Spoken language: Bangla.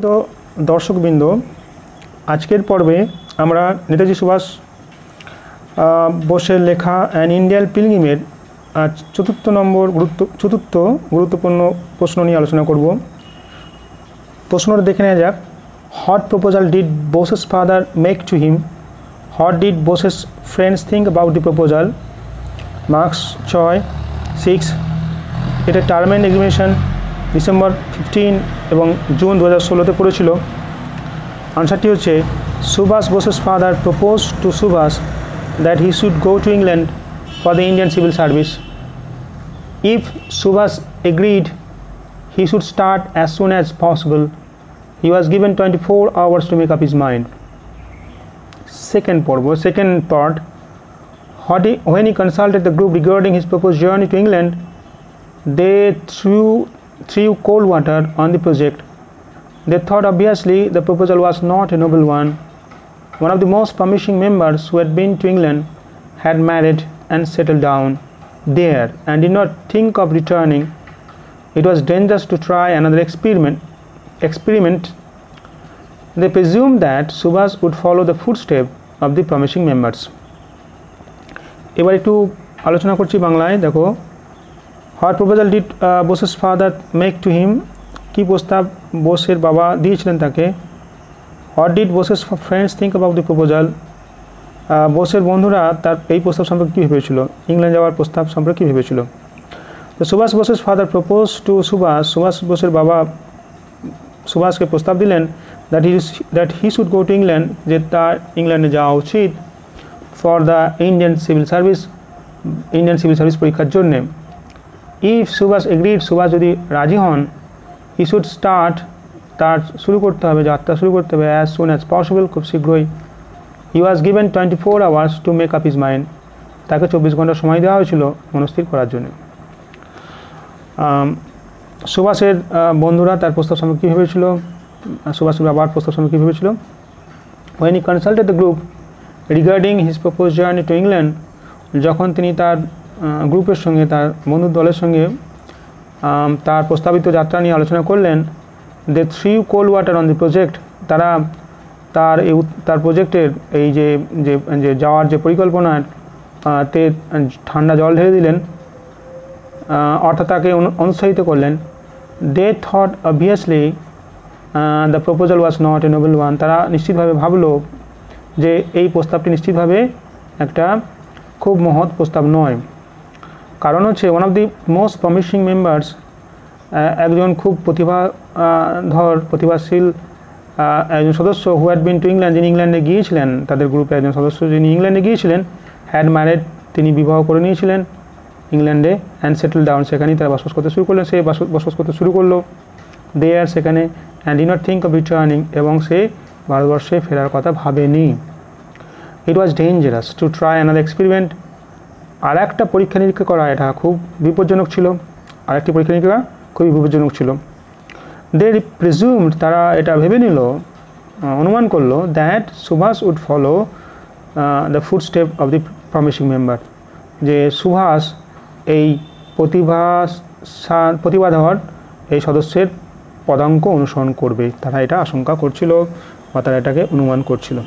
তো দর্শকবৃন্দ, আজকের পর্বে আমরা নেতাজি সুভাষ বোসের লেখা অ্যান ইন্ডিয়ান পিলগ্রিমের চতুর্থ নম্বর গুরুত্ব, চতুর্থ গুরুত্বপূর্ণ প্রশ্ন নিয়ে আলোচনা করব। প্রশ্নটা দেখে নেওয়া যাক। What proposal did Bose's father make to him what did Bose's friends think about the proposal marks ছয় সিক্স এটা term and examination December fifteen এবং জুন দু হাজার ষোলোতে পড়েছিল আনসারটি হচ্ছে Subhash Bose's father propose to Subhash that he should go to England for the Indian civil service if Subhash agreed he should start as soon as possible. He was given 24 hours to make up his mind. Second পর্ব second part when he consulted the group regarding his proposed journey to England, they threw, threw cold water on the project. They thought obviously the proposal was not a noble one. One of the most promising members who had been to England had married and settled down there and did not think of returning. It was dangerous to try another experiment. Experiment. They presumed that Subhas would follow the footsteps of the promising members. এবার একটু আলোচনা করছি বাংলায় দেখো what proposal did Bose's father make to him কী প্রস্তাব বোসের বাবা দিয়েছিলেন তাকে? What did Bose's friends think about the proposal বোসের বন্ধুরা তার এই প্রস্তাব সম্পর্কে কী ভেবেছিল? ইংল্যান্ড যাওয়ার প্রস্তাব সম্পর্কে কী ভেবেছিল? তো সুভাষ বোসের father propose to Subhash Subhash বোসের বাবা সুভাষকে প্রস্তাব দিলেন that he that he should go to England যে তার ইংল্যান্ডে যাওয়া উচিত for the Indian civil service Indian civil service পরীক্ষার জন্যে। ইফ সুভাষ এগ্রিড সুভাষ যদি রাজি হন ই শুড স্টার্ট তার শুরু করতে হবে, যাত্রা শুরু করতে হবে অ্যাজ সুন অ্যাজ পসিবল খুব শীঘ্রই। He was given twenty four hours to make up his mind তাকে চব্বিশ ঘণ্টা সময় দেওয়া হয়েছিল মনস্থির করার জন্য। সুভাষের বন্ধুরা তার প্রস্তাব সম্পর্কে কী ভেবেছিল? সুভাষের বাবার প্রস্তাব সম্পর্কে কী ভেবেছিল? When he consulted the group regarding his propose journey to England যখন তিনি তার গ্রুপের সঙ্গে, তার বন্ধু দলের সঙ্গে তার প্রস্তাবিত যাত্রা নিয়ে আলোচনা করলেন they threw cold water on the project তারা তার এই তার প্রজেক্টের এই যে যে যাওয়ার যে পরিকল্পনা তে ঠান্ডা জল ঢেলে দিলেন অর্থাৎ তাকে অনু- অনুৎসাহিত করলেন। They thought obviously the proposal was not a noble one তারা নিশ্চিতভাবে ভাবলো যে, এই প্রস্তাবটি নিশ্চিতভাবে একটা খুব মহৎ প্রস্তাব নয়। কারণ হচ্ছে one of the most promising members একজন খুব প্রতিভা ধর, প্রতিভাশীল একজন সদস্য who had been to England যিনি ইংল্যান্ডে গিয়েছিলেন, তাদের গ্রুপে একজন সদস্য যিনি ইংল্যান্ডে গিয়েছিলেন হ্যাড ম্যারেড তিনি বিবাহ করে নিয়েছিলেন ইংল্যান্ডে অ্যান্ড সেটেল ডাউন সেখানেই তারা বসবাস করতে শুরু করলেন, সে বাস- বসবাস করতে শুরু করল। দে আর সেখানে and did not think of returning এবং সে ভারতবর্ষে ফেরার কথা ভাবেনি। It was dangerous to try another experiment আর একটা পরীক্ষা নিরীক্ষা করা, এটা খুব বিপজ্জনক ছিল। আর একটি পরীক্ষা নিরীক্ষা খুবই বিপজ্জনক ছিল। দে প্রিজিউমড তারা এটা ভেবে নিল অনুমান করল that Subhash would follow the foot step of the promising member যে সুভাষ এই প্রতিভা প্রতিভাধর এই সদস্যের পদাঙ্ক অনুসরণ করবে। তারা এটা আশঙ্কা করছিল বা তারা এটাকে অনুমান করছিল।